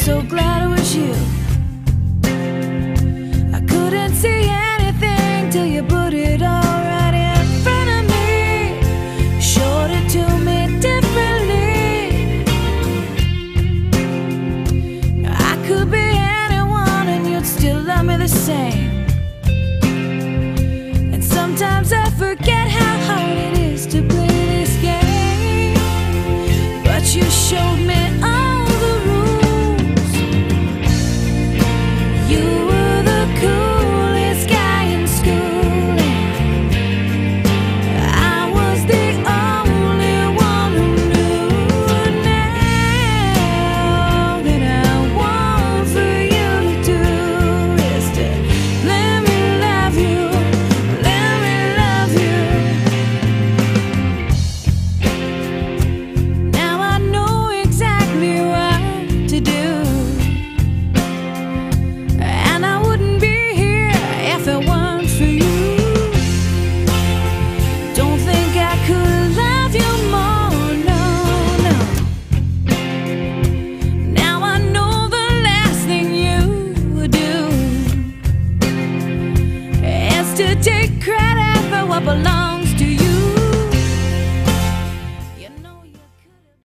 so glad it was you. I couldn't see anything till you put it all right in front of me. Showed it to me differently. I could be anyone and you'd still love me the same. And sometimes I forget. credit for what belongs.